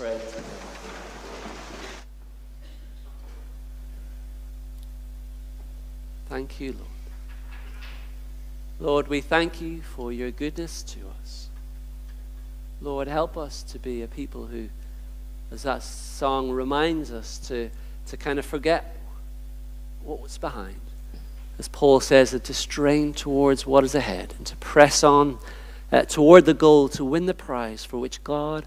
pray together. Thank you, Lord. Lord, we thank you for your goodness to us. Lord, help us to be a people who, as that song reminds us, to, to kind of forget what was behind. As Paul says, to strain towards what is ahead and to press on uh, toward the goal to win the prize for which God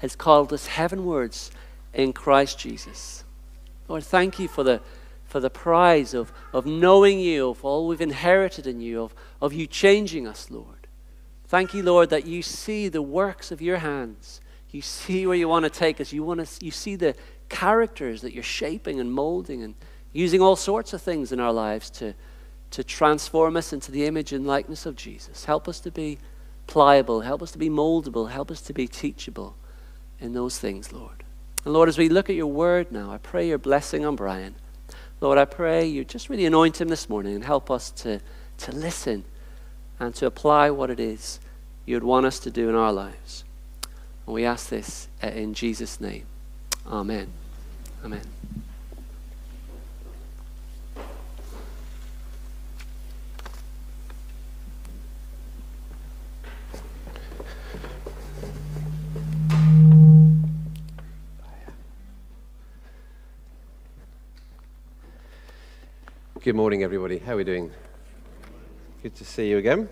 has called us heavenwards in Christ Jesus. Lord, thank you for the, for the prize of, of knowing you, of all we've inherited in you, of, of you changing us, Lord. Thank you, Lord, that you see the works of your hands. You see where you want to take us. You, want to, you see the characters that you're shaping and molding and using all sorts of things in our lives to, to transform us into the image and likeness of Jesus. Help us to be pliable. Help us to be moldable. Help us to be teachable in those things, Lord. And Lord, as we look at your word now, I pray your blessing on Brian. Lord, I pray you just really anoint him this morning and help us to, to listen and to apply what it is you would want us to do in our lives. And we ask this uh, in Jesus' name. Amen. Amen. Good morning, everybody. How are we doing? Good to see you again.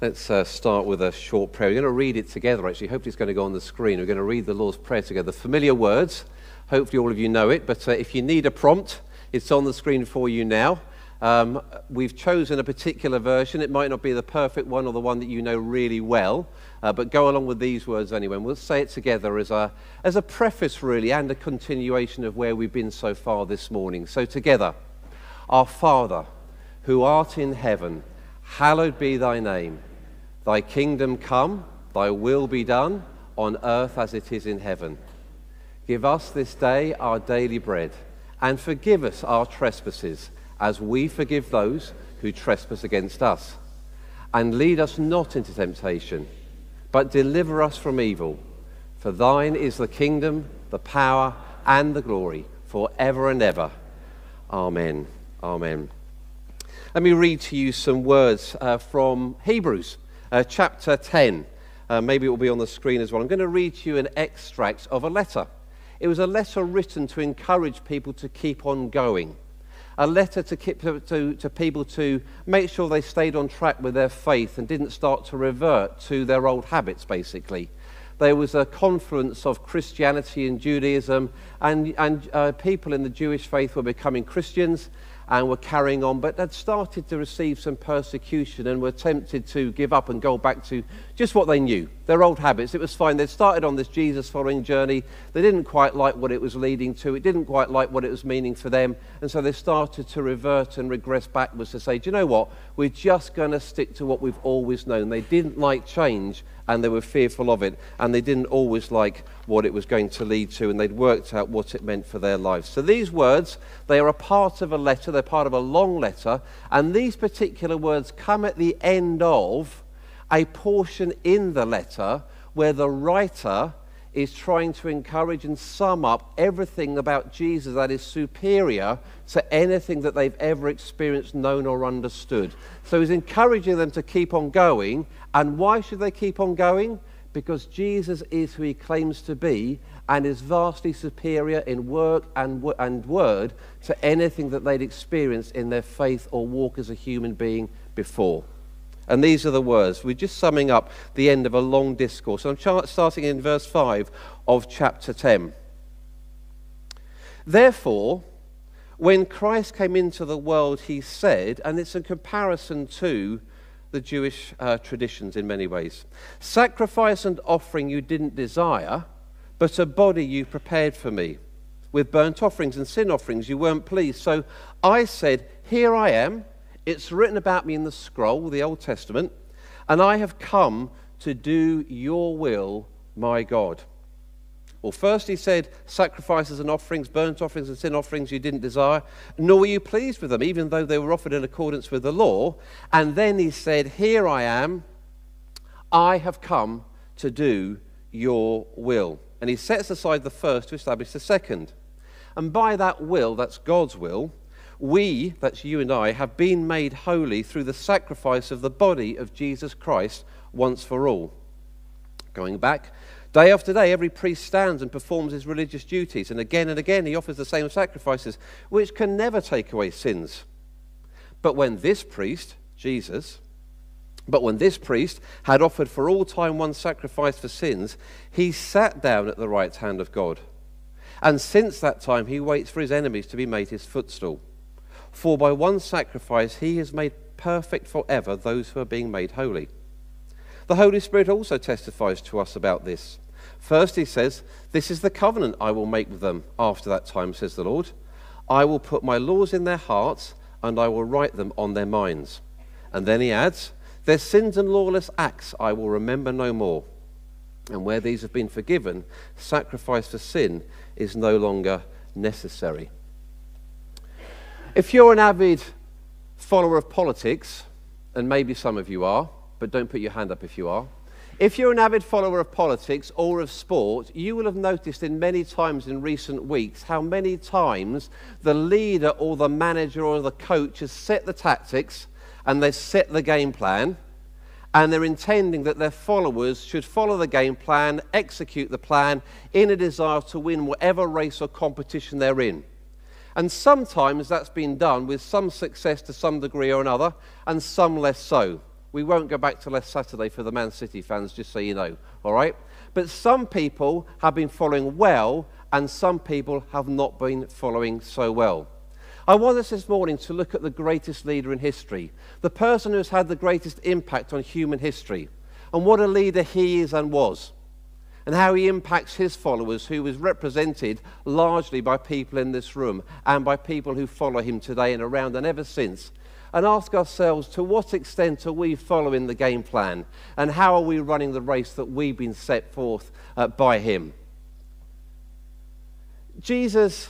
Let's uh, start with a short prayer. We're going to read it together, actually. Hopefully, it's going to go on the screen. We're going to read the Lord's Prayer together. Familiar words. Hopefully, all of you know it. But uh, if you need a prompt, it's on the screen for you now. Um, we've chosen a particular version. It might not be the perfect one or the one that you know really well, uh, but go along with these words anyway. And we'll say it together as a, as a preface, really, and a continuation of where we've been so far this morning. So, together, Our Father, who art in heaven, hallowed be thy name. Thy kingdom come, thy will be done, on earth as it is in heaven. Give us this day our daily bread, and forgive us our trespasses as we forgive those who trespass against us. And lead us not into temptation, but deliver us from evil. For thine is the kingdom, the power, and the glory, for ever and ever. Amen. Amen. Let me read to you some words uh, from Hebrews uh, chapter 10. Uh, maybe it will be on the screen as well. I'm going to read to you an extract of a letter. It was a letter written to encourage people to keep on going a letter to, keep, to, to, people to make sure they stayed on track with their faith and didn't start to revert to their old habits, basically. There was a confluence of Christianity and Judaism, and, and uh, people in the Jewish faith were becoming Christians and were carrying on, but had started to receive some persecution and were tempted to give up and go back to just what they knew, their old habits. It was fine. They'd started on this Jesus following journey. They didn't quite like what it was leading to, it didn't quite like what it was meaning for them. And so they started to revert and regress backwards to say, do you know what? We're just going to stick to what we've always known. They didn't like change and they were fearful of it, and they didn't always like what it was going to lead to, and they'd worked out what it meant for their lives. So these words, they are a part of a letter, they're part of a long letter, and these particular words come at the end of a portion in the letter where the writer is trying to encourage and sum up everything about Jesus that is superior to anything that they've ever experienced, known, or understood. So he's encouraging them to keep on going. And why should they keep on going? Because Jesus is who he claims to be and is vastly superior in work and, and word to anything that they'd experienced in their faith or walk as a human being before. And these are the words. We're just summing up the end of a long discourse. I'm starting in verse 5 of chapter 10. Therefore, when Christ came into the world, he said, and it's a comparison to the Jewish uh, traditions in many ways Sacrifice and offering you didn't desire, but a body you prepared for me. With burnt offerings and sin offerings you weren't pleased. So I said, Here I am. It's written about me in the scroll, the Old Testament, and I have come to do your will, my God. Well, first he said, Sacrifices and offerings, burnt offerings and sin offerings you didn't desire, nor were you pleased with them, even though they were offered in accordance with the law. And then he said, Here I am, I have come to do your will. And he sets aside the first to establish the second. And by that will, that's God's will, we, that's you and I, have been made holy through the sacrifice of the body of Jesus Christ once for all. Going back, day after day, every priest stands and performs his religious duties, and again and again he offers the same sacrifices, which can never take away sins. But when this priest, Jesus, but when this priest had offered for all time one sacrifice for sins, he sat down at the right hand of God. And since that time, he waits for his enemies to be made his footstool. For by one sacrifice, he has made perfect forever those who are being made holy. The Holy Spirit also testifies to us about this. First, he says, This is the covenant I will make with them after that time, says the Lord. I will put my laws in their hearts, and I will write them on their minds. And then he adds, Their sins and lawless acts I will remember no more. And where these have been forgiven, sacrifice for sin is no longer necessary. If you're an avid follower of politics, and maybe some of you are, but don't put your hand up if you are. If you're an avid follower of politics or of sport, you will have noticed in many times in recent weeks how many times the leader or the manager or the coach has set the tactics and they've set the game plan and they're intending that their followers should follow the game plan, execute the plan in a desire to win whatever race or competition they're in. And sometimes that's been done with some success to some degree or another, and some less so. We won't go back to last Saturday for the Man City fans, just so you know, all right? But some people have been following well, and some people have not been following so well. I want us this morning to look at the greatest leader in history, the person who's had the greatest impact on human history, and what a leader he is and was, and how he impacts his followers, who is represented largely by people in this room and by people who follow him today and around and ever since and ask ourselves to what extent are we following the game plan and how are we running the race that we've been set forth uh, by Him. Jesus,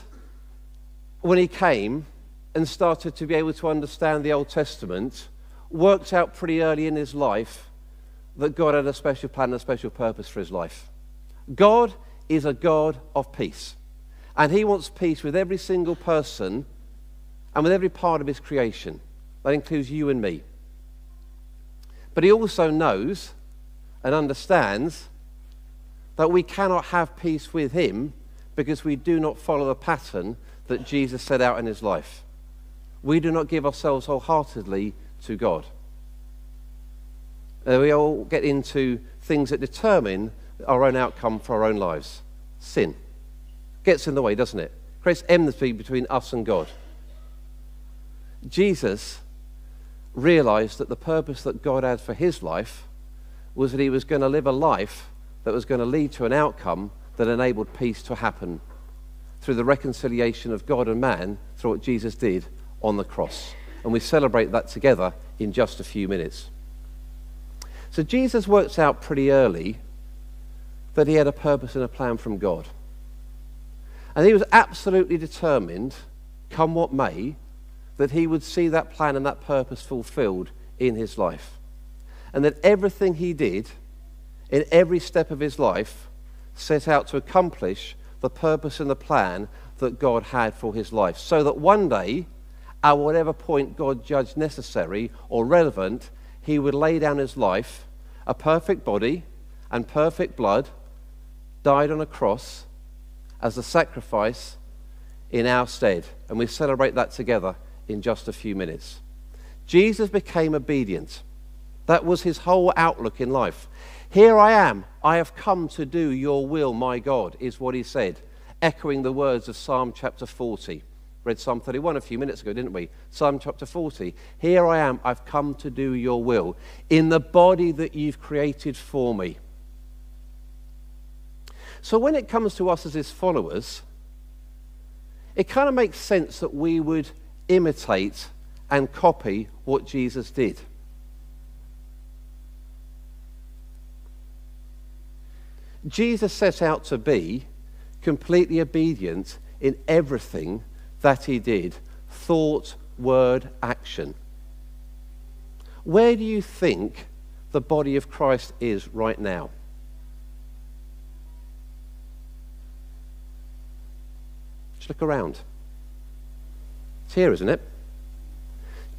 when He came and started to be able to understand the Old Testament, worked out pretty early in His life that God had a special plan and a special purpose for His life. God is a God of peace. And He wants peace with every single person and with every part of His creation. That includes you and me. But he also knows and understands that we cannot have peace with him because we do not follow the pattern that Jesus set out in his life. We do not give ourselves wholeheartedly to God. Uh, we all get into things that determine our own outcome for our own lives. Sin gets in the way, doesn't it? Creates enmity between us and God. Jesus realized that the purpose that God had for his life was that he was going to live a life that was going to lead to an outcome that enabled peace to happen through the reconciliation of God and man through what Jesus did on the cross. And we celebrate that together in just a few minutes. So Jesus works out pretty early that he had a purpose and a plan from God. And he was absolutely determined, come what may, that he would see that plan and that purpose fulfilled in his life. And that everything he did, in every step of his life, set out to accomplish the purpose and the plan that God had for his life. So that one day, at whatever point God judged necessary or relevant, he would lay down his life, a perfect body and perfect blood, died on a cross as a sacrifice in our stead. And we celebrate that together in just a few minutes. Jesus became obedient. That was his whole outlook in life. Here I am. I have come to do your will, my God, is what he said, echoing the words of Psalm chapter 40. Read Psalm 31 a few minutes ago, didn't we? Psalm chapter 40. Here I am. I've come to do your will in the body that you've created for me. So when it comes to us as his followers, it kind of makes sense that we would imitate and copy what Jesus did. Jesus set out to be completely obedient in everything that he did thought, word, action. Where do you think the body of Christ is right now? Just look around. It's here, isn't it?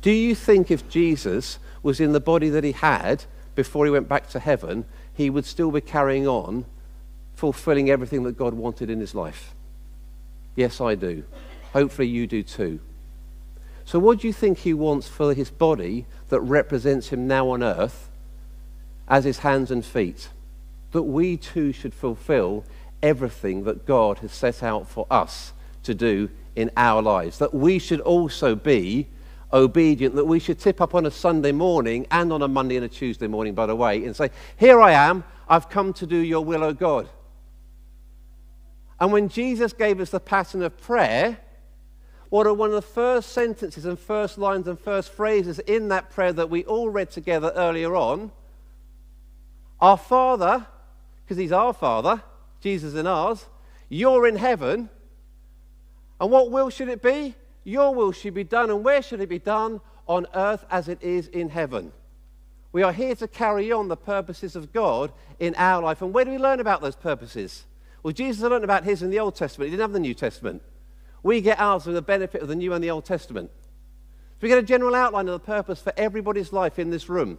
Do you think if Jesus was in the body that he had before he went back to heaven, he would still be carrying on, fulfilling everything that God wanted in his life? Yes, I do. Hopefully, you do too. So, what do you think he wants for his body that represents him now on earth as his hands and feet? That we too should fulfill everything that God has set out for us to do in our lives. That we should also be obedient, that we should tip up on a Sunday morning and on a Monday and a Tuesday morning, by the way, and say, Here I am, I've come to do your will, O God. And when Jesus gave us the pattern of prayer, what are one of the first sentences and first lines and first phrases in that prayer that we all read together earlier on? Our Father, because He's our Father, Jesus and ours, you're in heaven. And what will should it be? Your will should be done. And where should it be done? On earth as it is in heaven. We are here to carry on the purposes of God in our life. And where do we learn about those purposes? Well, Jesus learned about his in the Old Testament. He didn't have the New Testament. We get ours with the benefit of the New and the Old Testament. So we get a general outline of the purpose for everybody's life in this room.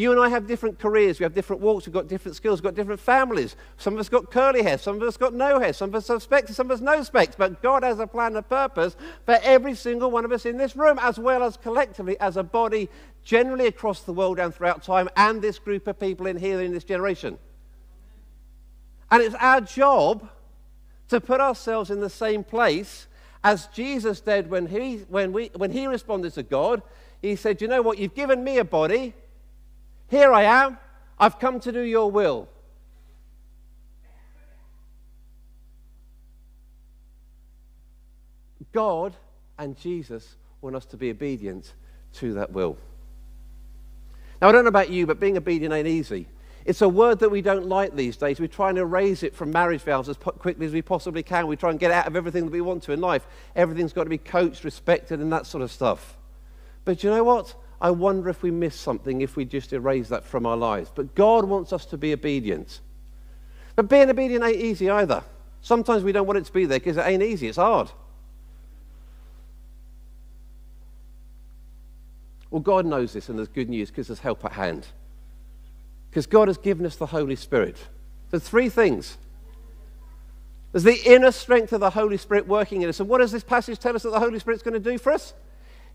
You and I have different careers, we have different walks, we've got different skills, we've got different families. Some of us got curly hair, some of us got no hair, some of us have specs, some of us no specs. But God has a plan and purpose for every single one of us in this room, as well as collectively as a body, generally across the world and throughout time, and this group of people in here in this generation. And it's our job to put ourselves in the same place as Jesus did when he, when, we, when he responded to God. He said, You know what? You've given me a body. Here I am. I've come to do your will. God and Jesus want us to be obedient to that will. Now, I don't know about you, but being obedient ain't easy. It's a word that we don't like these days. We try and erase it from marriage vows as quickly as we possibly can. We try and get out of everything that we want to in life. Everything's got to be coached, respected, and that sort of stuff. But you know what? I wonder if we miss something if we just erase that from our lives. But God wants us to be obedient. But being obedient ain't easy either. Sometimes we don't want it to be there because it ain't easy, it's hard. Well, God knows this, and there's good news because there's help at hand. Because God has given us the Holy Spirit. There's three things. There's the inner strength of the Holy Spirit working in us. And what does this passage tell us that the Holy Spirit's going to do for us?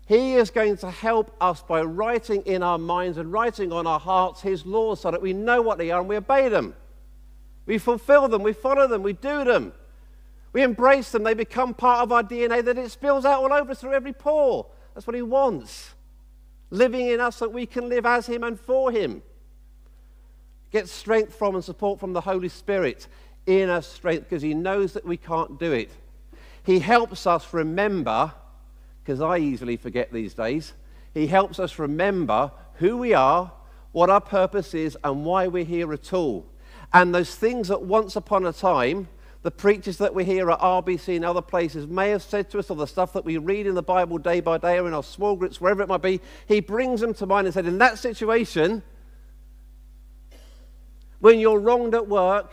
He is going to help us by writing in our minds and writing on our hearts His laws so that we know what they are and we obey them. We fulfill them, we follow them, we do them. We embrace them, they become part of our DNA, that it spills out all over us through every pore. That's what He wants. Living in us that we can live as Him and for Him. Get strength from and support from the Holy Spirit, inner strength, because He knows that we can't do it. He helps us remember because I easily forget these days. He helps us remember who we are, what our purpose is, and why we're here at all. And those things that once upon a time, the preachers that we hear at RBC and other places may have said to us, or the stuff that we read in the Bible day by day or in our small groups, wherever it might be, he brings them to mind and said, In that situation, when you're wronged at work,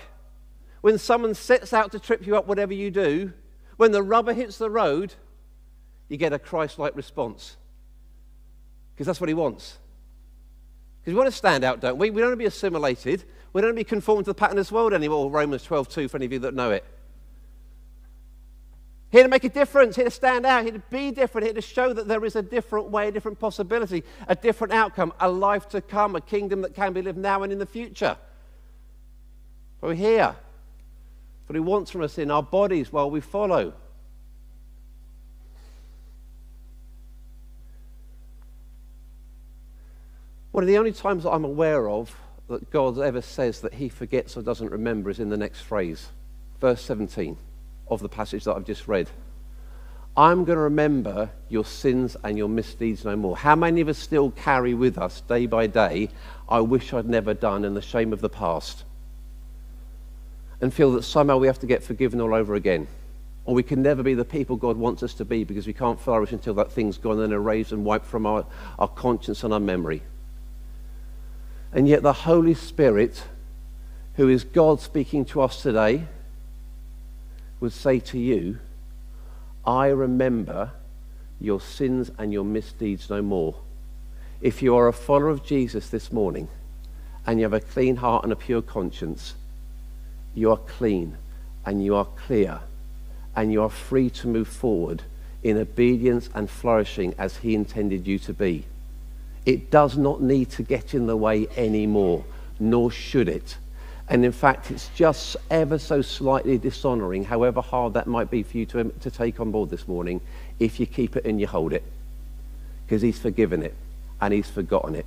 when someone sets out to trip you up, whatever you do, when the rubber hits the road, you get a Christ like response. Because that's what he wants. Because we want to stand out, don't we? We don't want to be assimilated. We don't want to be conformed to the pattern of this world anymore. Romans 12 2 for any of you that know it. Here to make a difference, here to stand out, here to be different, here to show that there is a different way, a different possibility, a different outcome, a life to come, a kingdom that can be lived now and in the future. we're here. What he wants from us in our bodies while we follow. One of the only times that I'm aware of that God ever says that he forgets or doesn't remember is in the next phrase, verse 17 of the passage that I've just read. I'm going to remember your sins and your misdeeds no more. How many of us still carry with us day by day, I wish I'd never done, and the shame of the past? And feel that somehow we have to get forgiven all over again. Or we can never be the people God wants us to be because we can't flourish until that thing's gone and erased and wiped from our, our conscience and our memory. And yet, the Holy Spirit, who is God speaking to us today, would say to you, I remember your sins and your misdeeds no more. If you are a follower of Jesus this morning and you have a clean heart and a pure conscience, you are clean and you are clear and you are free to move forward in obedience and flourishing as He intended you to be. It does not need to get in the way anymore, nor should it. And in fact, it's just ever so slightly dishonoring, however hard that might be for you to, to take on board this morning, if you keep it and you hold it. Because He's forgiven it and He's forgotten it.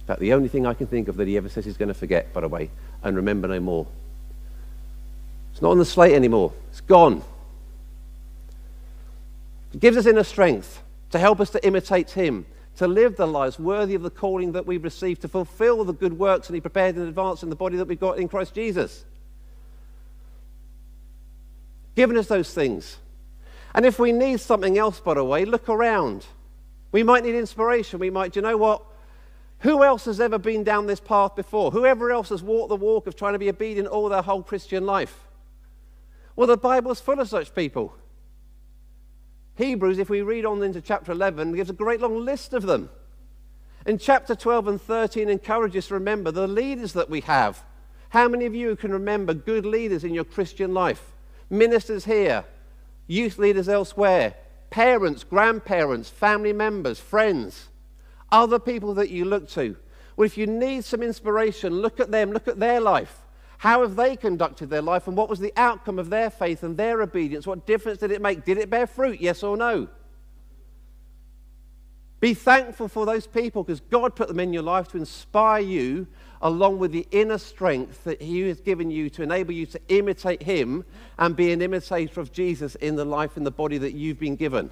In fact, the only thing I can think of that He ever says He's going to forget, by the way, and remember no more. It's not on the slate anymore, it's gone. It gives us inner strength to help us to imitate Him, to live the lives worthy of the calling that we've received, to fulfill the good works that He prepared in advance in the body that we've got in Christ Jesus. Given us those things. And if we need something else, by the way, look around. We might need inspiration. We might, you know what? Who else has ever been down this path before? Whoever else has walked the walk of trying to be obedient all their whole Christian life? Well, the Bible's full of such people. Hebrews, if we read on into chapter 11, gives a great long list of them. In chapter 12 and 13, encourages us to remember the leaders that we have. How many of you can remember good leaders in your Christian life? Ministers here, youth leaders elsewhere, parents, grandparents, family members, friends, other people that you look to. Well, if you need some inspiration, look at them, look at their life. How have they conducted their life and what was the outcome of their faith and their obedience? What difference did it make? Did it bear fruit? Yes or no? Be thankful for those people because God put them in your life to inspire you along with the inner strength that He has given you to enable you to imitate Him and be an imitator of Jesus in the life and the body that you've been given.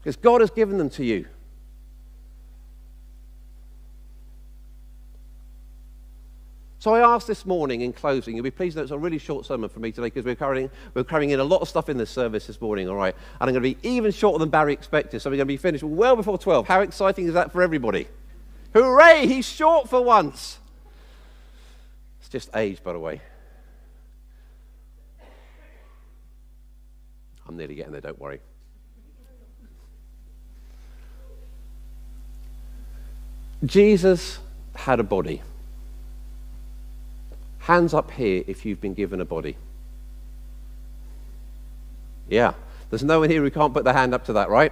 Because God has given them to you. So I asked this morning in closing, you'll be pleased that it's a really short sermon for me today because we're carrying, we're carrying in a lot of stuff in this service this morning, all right? And I'm going to be even shorter than Barry expected, so we're going to be finished well before 12. How exciting is that for everybody? Hooray, he's short for once. It's just age, by the way. I'm nearly getting there, don't worry. Jesus had a body. Hands up here if you've been given a body. Yeah. There's no one here who can't put their hand up to that, right?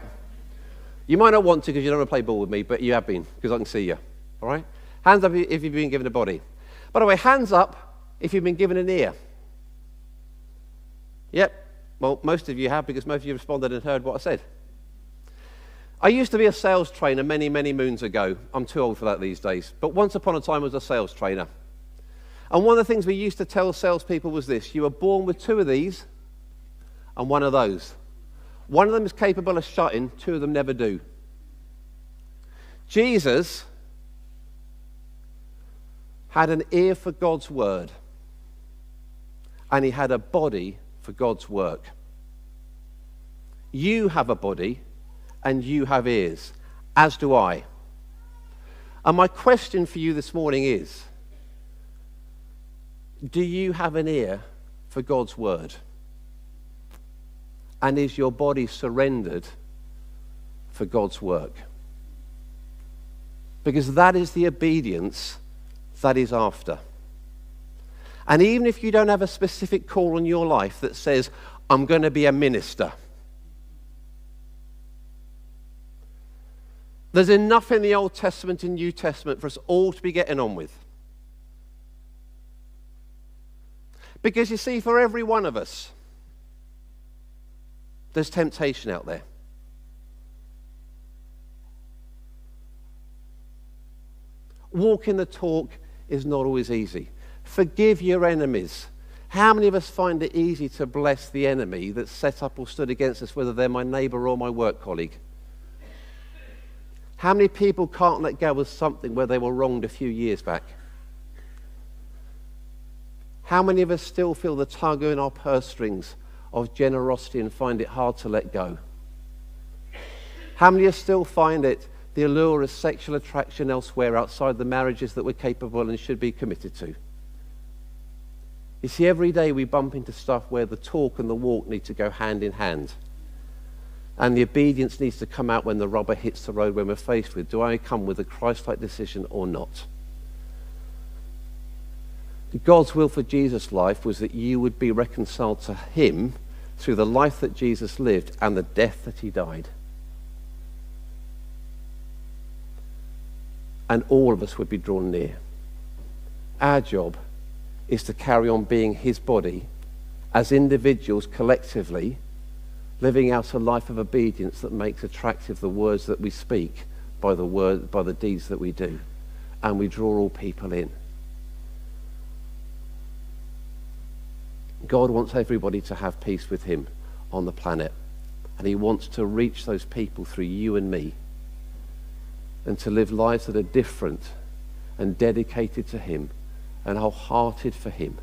You might not want to because you don't want to play ball with me, but you have been because I can see you. All right? Hands up if you've been given a body. By the way, hands up if you've been given an ear. Yep. Well, most of you have because most of you responded and heard what I said. I used to be a sales trainer many, many moons ago. I'm too old for that these days. But once upon a time, I was a sales trainer. And one of the things we used to tell salespeople was this you were born with two of these and one of those. One of them is capable of shutting, two of them never do. Jesus had an ear for God's word, and he had a body for God's work. You have a body, and you have ears, as do I. And my question for you this morning is do you have an ear for God's word? And is your body surrendered for God's work? Because that is the obedience that is after. And even if you don't have a specific call on your life that says, I'm going to be a minister, there's enough in the Old Testament and New Testament for us all to be getting on with. Because you see, for every one of us, there's temptation out there. Walking the talk is not always easy. Forgive your enemies. How many of us find it easy to bless the enemy that's set up or stood against us, whether they're my neighbor or my work colleague? How many people can't let go of something where they were wronged a few years back? How many of us still feel the tug in our purse strings of generosity and find it hard to let go? How many of us still find it the allure of sexual attraction elsewhere outside the marriages that we're capable and should be committed to? You see, every day we bump into stuff where the talk and the walk need to go hand in hand. And the obedience needs to come out when the rubber hits the road when we're faced with do I come with a Christ like decision or not? God's will for Jesus' life was that you would be reconciled to Him through the life that Jesus lived and the death that He died. And all of us would be drawn near. Our job is to carry on being His body as individuals collectively, living out a life of obedience that makes attractive the words that we speak by the, word, by the deeds that we do. And we draw all people in. God wants everybody to have peace with Him on the planet. And He wants to reach those people through you and me and to live lives that are different and dedicated to Him and wholehearted for Him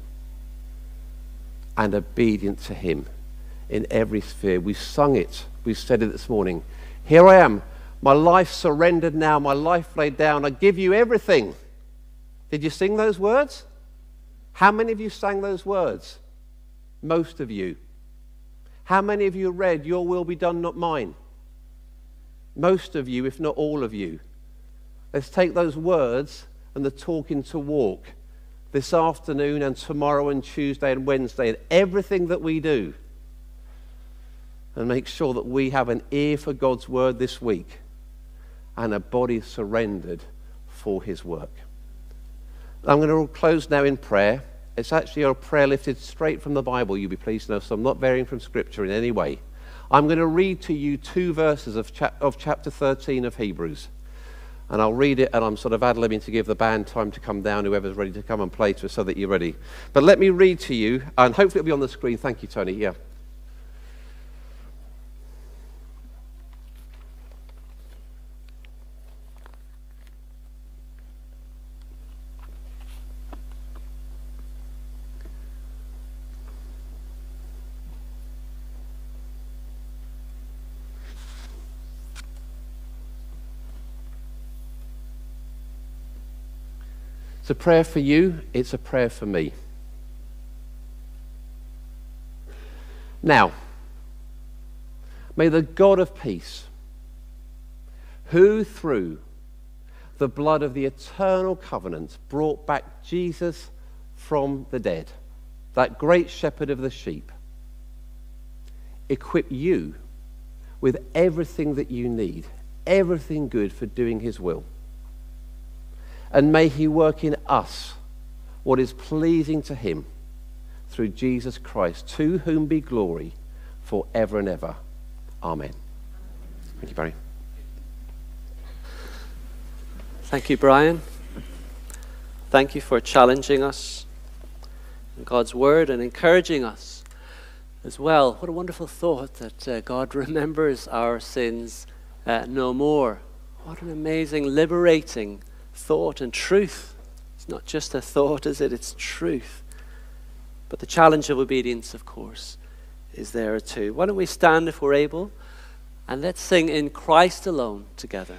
and obedient to Him in every sphere. We've sung it, we've said it this morning. Here I am, my life surrendered now, my life laid down. I give you everything. Did you sing those words? How many of you sang those words? Most of you. How many of you read, Your will be done, not mine? Most of you, if not all of you. Let's take those words and the talking to walk this afternoon and tomorrow and Tuesday and Wednesday and everything that we do and make sure that we have an ear for God's word this week and a body surrendered for his work. I'm going to close now in prayer. It's actually a prayer lifted straight from the Bible, you'll be pleased to know, so I'm not varying from Scripture in any way. I'm going to read to you two verses of, of chapter 13 of Hebrews. And I'll read it, and I'm sort of ad libbing to give the band time to come down, whoever's ready to come and play to us, so that you're ready. But let me read to you, and hopefully it'll be on the screen. Thank you, Tony. Yeah. Prayer for you, it's a prayer for me. Now, may the God of peace, who through the blood of the eternal covenant brought back Jesus from the dead, that great shepherd of the sheep, equip you with everything that you need, everything good for doing his will and may he work in us what is pleasing to him through Jesus Christ, to whom be glory forever and ever. Amen. Thank you, Barry. Thank you, Brian. Thank you for challenging us in God's word and encouraging us as well. What a wonderful thought that uh, God remembers our sins uh, no more. What an amazing, liberating thought and truth. It's not just a thought, is it? It's truth. But the challenge of obedience, of course, is there too. Why don't we stand if we're able and let's sing in Christ alone together.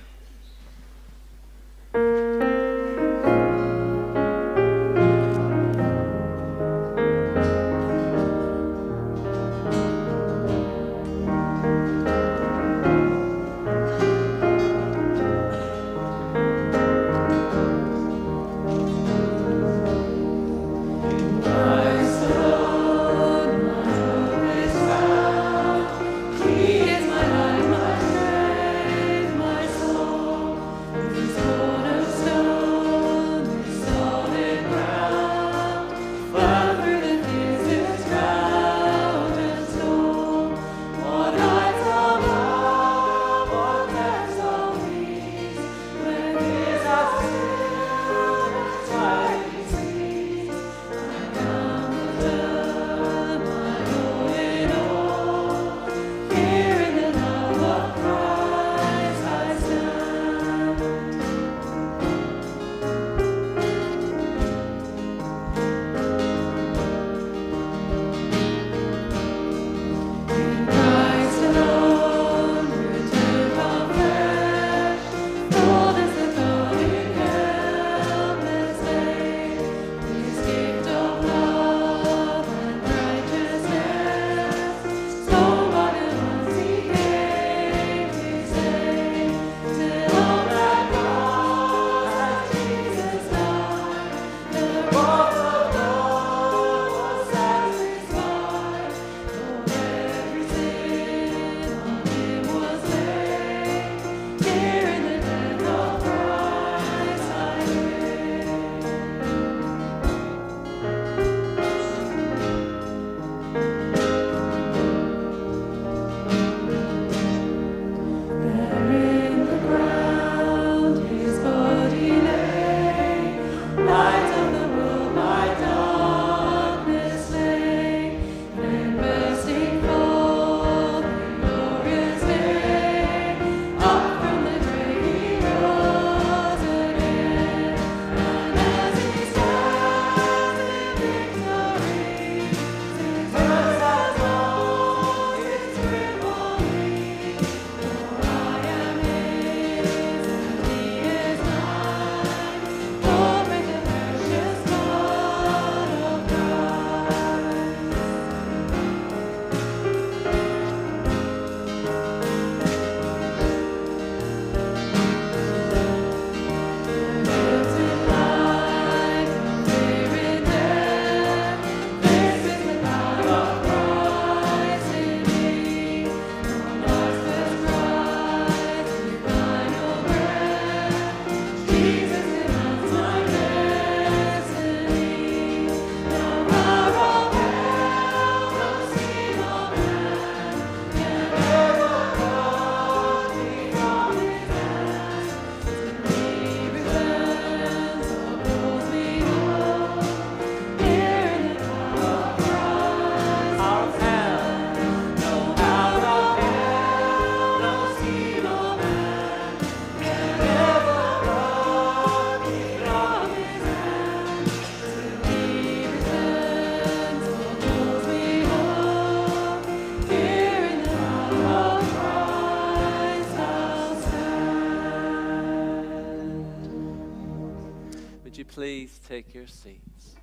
Take your seats?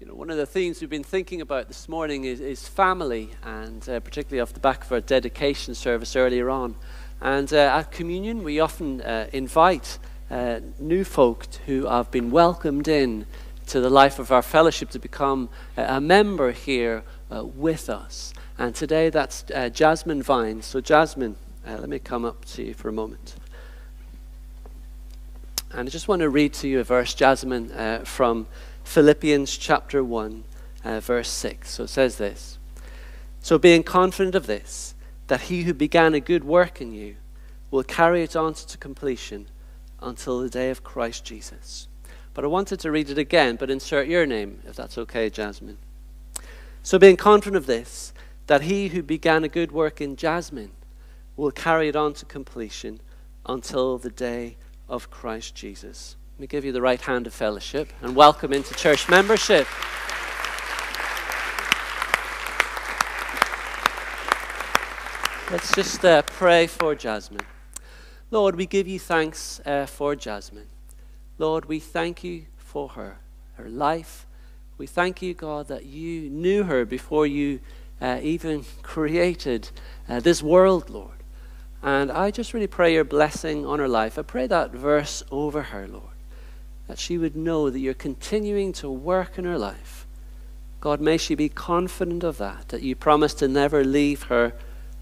You know, one of the themes we've been thinking about this morning is, is family, and uh, particularly off the back of our dedication service earlier on. And uh, at communion, we often uh, invite uh, new folk who have been welcomed in to the life of our fellowship to become a member here uh, with us. And today that's uh, Jasmine Vines. So, Jasmine, let me come up to you for a moment. And I just want to read to you a verse, Jasmine, uh, from Philippians chapter 1, uh, verse 6. So it says this So being confident of this, that he who began a good work in you will carry it on to completion until the day of Christ Jesus. But I wanted to read it again, but insert your name, if that's okay, Jasmine. So being confident of this, that he who began a good work in Jasmine will carry it on to completion until the day of Christ Jesus. Let me give you the right hand of fellowship and welcome into church membership. Let's just uh, pray for Jasmine. Lord, we give you thanks uh, for Jasmine. Lord, we thank you for her, her life. We thank you, God, that you knew her before you uh, even created uh, this world, Lord. And I just really pray your blessing on her life. I pray that verse over her, Lord, that she would know that you're continuing to work in her life. God, may she be confident of that, that you promise to never leave her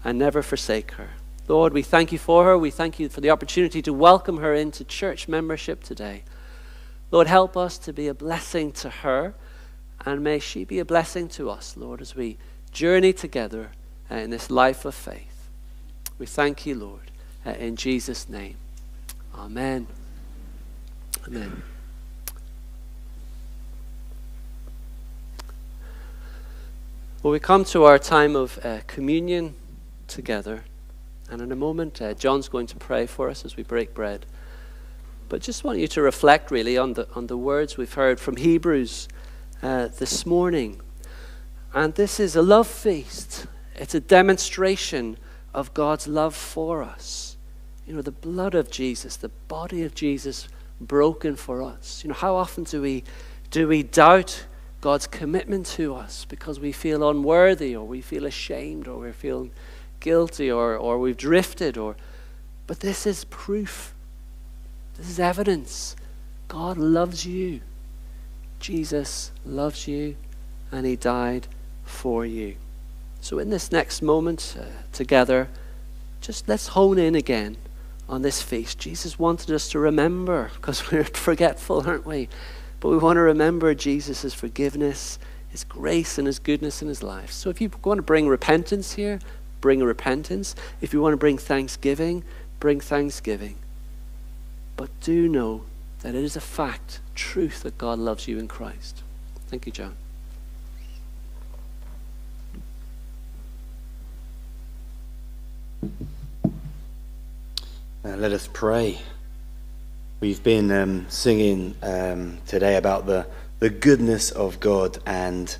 and never forsake her. Lord, we thank you for her. We thank you for the opportunity to welcome her into church membership today. Lord, help us to be a blessing to her, and may she be a blessing to us, Lord, as we journey together uh, in this life of faith. We thank you, Lord, uh, in Jesus' name. Amen. Amen. Well, we come to our time of uh, communion together. And in a moment, uh, John's going to pray for us as we break bread. But just want you to reflect really on the, on the words we've heard from Hebrews uh, this morning. And this is a love feast, it's a demonstration of God's love for us. You know, the blood of Jesus, the body of Jesus broken for us. You know, how often do we do we doubt God's commitment to us because we feel unworthy or we feel ashamed or we feel guilty or, or we've drifted or but this is proof. This is evidence. God loves you. Jesus loves you and he died for you. So, in this next moment uh, together, just let's hone in again on this feast. Jesus wanted us to remember, because we're forgetful, aren't we? But we want to remember Jesus' forgiveness, his grace, and his goodness in his life. So, if you want to bring repentance here, bring repentance. If you want to bring thanksgiving, bring thanksgiving. But do know that it is a fact, truth, that God loves you in Christ. Thank you, John. Uh, let us pray. We've been um, singing um, today about the, the goodness of God, and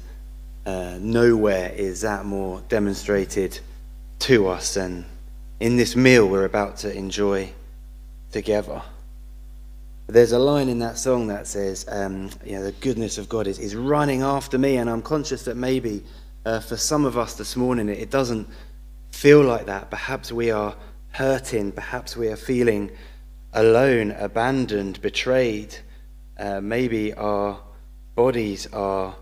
uh, nowhere is that more demonstrated to us than in this meal we're about to enjoy together. There's a line in that song that says, um, you know, the goodness of God is, is running after me, and I'm conscious that maybe uh, for some of us this morning it doesn't feel like that. Perhaps we are hurting. Perhaps we are feeling alone, abandoned, betrayed. Uh, maybe our bodies are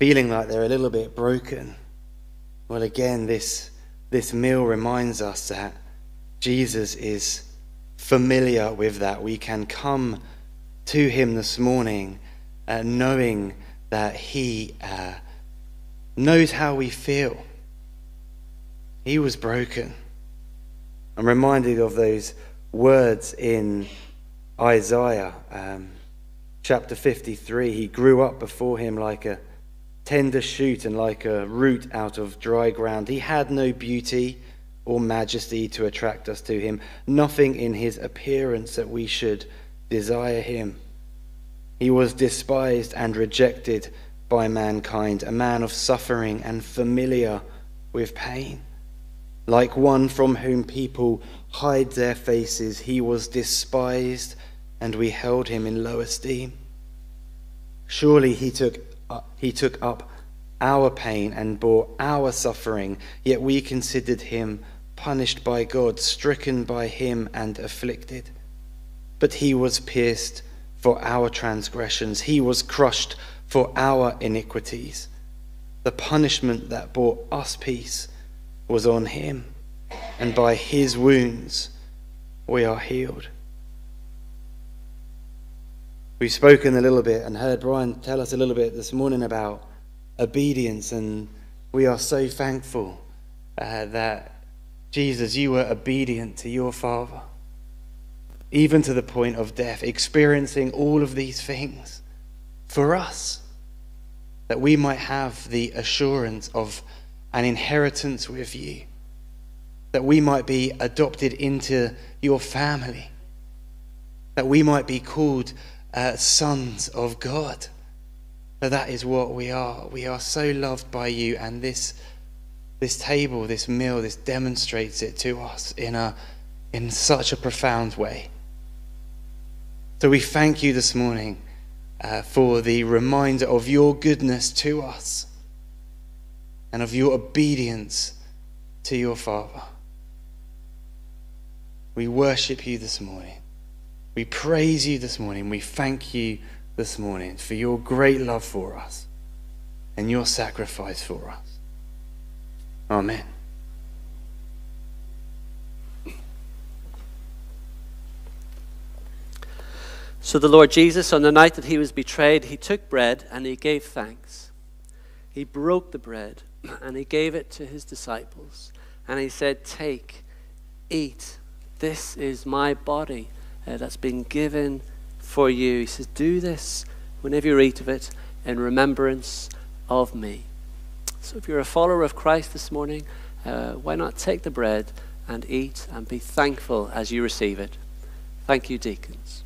feeling like they're a little bit broken. Well, again, this, this meal reminds us that Jesus is familiar with that. We can come to him this morning uh, knowing that he uh, knows how we feel. He was broken. I'm reminded of those words in Isaiah um, chapter 53. He grew up before him like a tender shoot and like a root out of dry ground. He had no beauty or majesty to attract us to him, nothing in his appearance that we should desire him. He was despised and rejected by mankind, a man of suffering and familiar with pain. Like one from whom people hide their faces, he was despised and we held him in low esteem. Surely he took, uh, he took up our pain and bore our suffering, yet we considered him punished by God, stricken by him, and afflicted. But he was pierced for our transgressions, he was crushed for our iniquities. The punishment that brought us peace was on him, and by his wounds we are healed. We've spoken a little bit and heard Brian tell us a little bit this morning about obedience, and we are so thankful uh, that Jesus, you were obedient to your Father, even to the point of death, experiencing all of these things for us, that we might have the assurance of an inheritance with you, that we might be adopted into your family, that we might be called uh, sons of God. But that is what we are. We are so loved by you, and this, this table, this meal, this demonstrates it to us in, a, in such a profound way. So we thank you this morning uh, for the reminder of your goodness to us and of your obedience to your Father. We worship you this morning. We praise you this morning. We thank you this morning for your great love for us and your sacrifice for us. Amen. So the Lord Jesus, on the night that he was betrayed, he took bread and he gave thanks. He broke the bread and he gave it to his disciples. And he said, Take, eat. This is my body uh, that's been given for you. He says, Do this whenever you eat of it in remembrance of me. So if you're a follower of Christ this morning, uh, why not take the bread and eat and be thankful as you receive it? Thank you, deacons.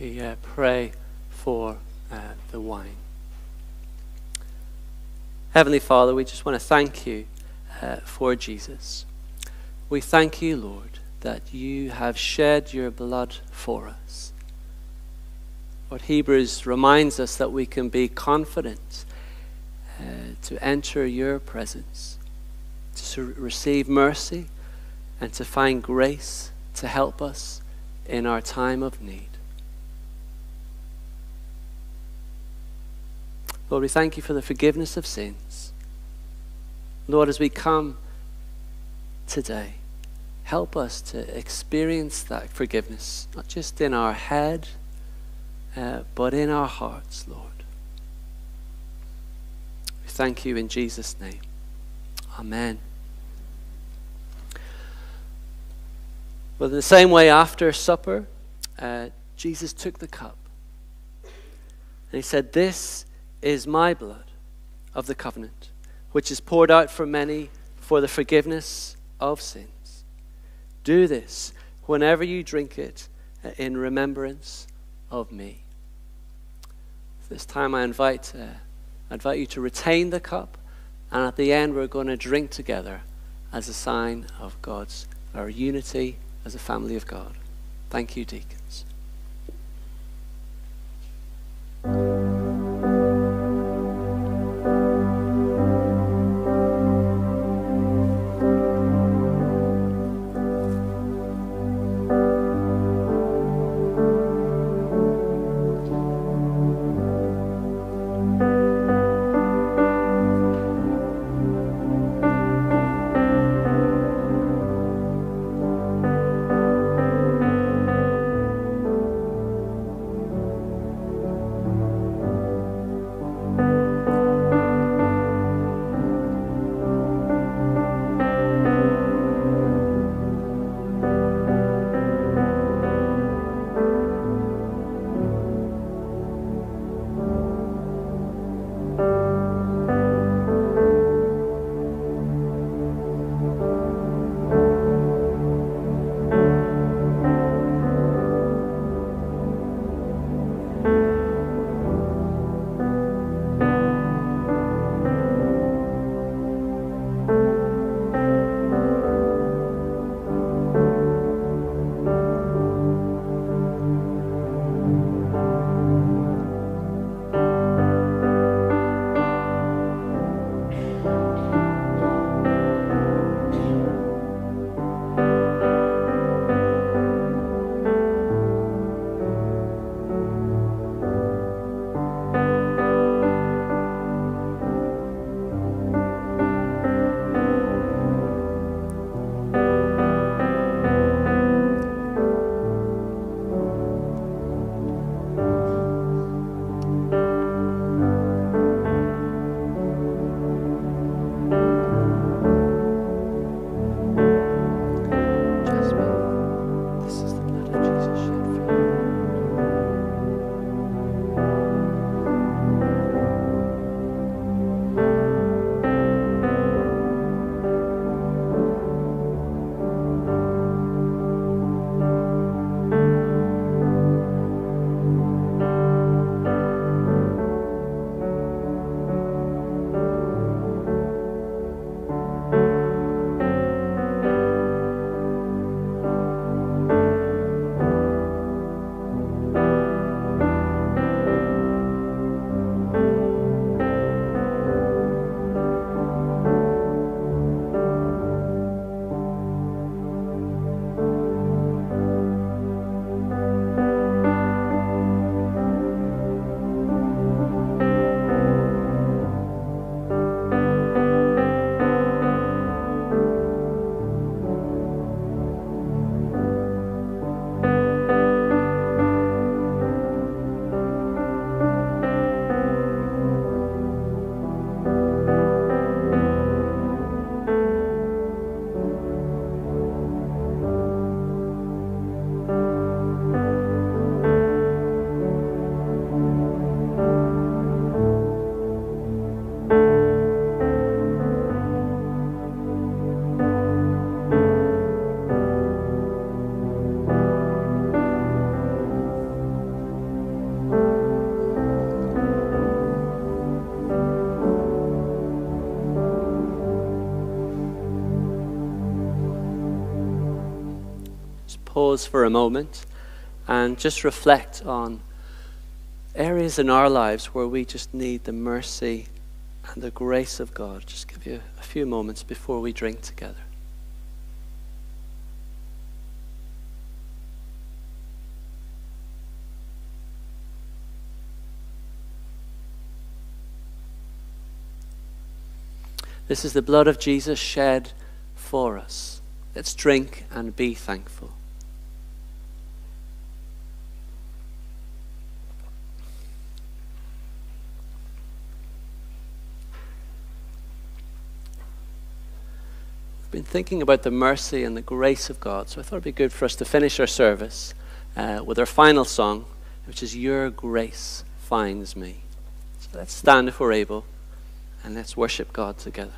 We uh, pray for uh, the wine. Heavenly Father, we just want to thank you uh, for Jesus. We thank you, Lord, that you have shed your blood for us. What Hebrews reminds us that we can be confident uh, to enter your presence, to receive mercy, and to find grace to help us in our time of need. Lord, we thank you for the forgiveness of sins. Lord, as we come today, help us to experience that forgiveness, not just in our head, uh, but in our hearts, Lord. We thank you in Jesus' name. Amen. Well, in the same way, after supper, uh, Jesus took the cup. And he said, This is my blood of the covenant, which is poured out for many for the forgiveness of sins. Do this whenever you drink it in remembrance of me. This time I invite, uh, I invite you to retain the cup, and at the end we're going to drink together as a sign of God's our unity as a family of God. Thank you, deacons. Pause for a moment and just reflect on areas in our lives where we just need the mercy and the grace of God. Just give you a few moments before we drink together. This is the blood of Jesus shed for us. Let's drink and be thankful. Been thinking about the mercy and the grace of God, so I thought it'd be good for us to finish our service uh, with our final song, which is Your Grace Finds Me. So let's stand if we're able and let's worship God together.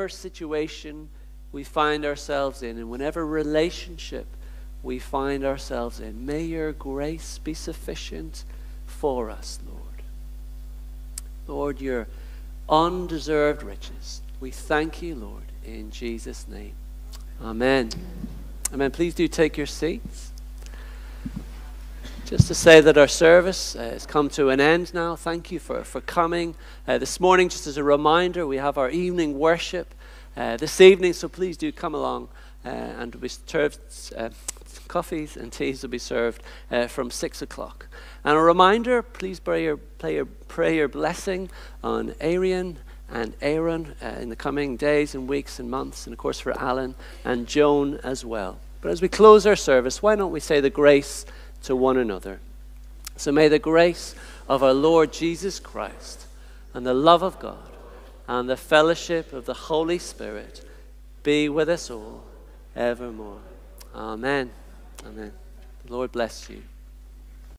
Whatever situation we find ourselves in, in whatever relationship we find ourselves in. May your grace be sufficient for us, Lord. Lord, your undeserved riches. We thank you, Lord, in Jesus' name. Amen. Amen. Please do take your seats. Just to say that our service uh, has come to an end now. Thank you for, for coming. Uh, this morning, just as a reminder, we have our evening worship uh, this evening, so please do come along uh, and we served uh, coffees and teas will be served uh, from 6 o'clock. And a reminder please pray your, pray your, pray your blessing on Arian and Aaron in the coming days and weeks and months, and of course for Alan and Joan as well. But as we close our service, why don't we say the grace to one another? So may the grace of our Lord Jesus Christ and the love of God and the fellowship of the Holy Spirit be with us all evermore. Amen. Amen. The Lord bless you.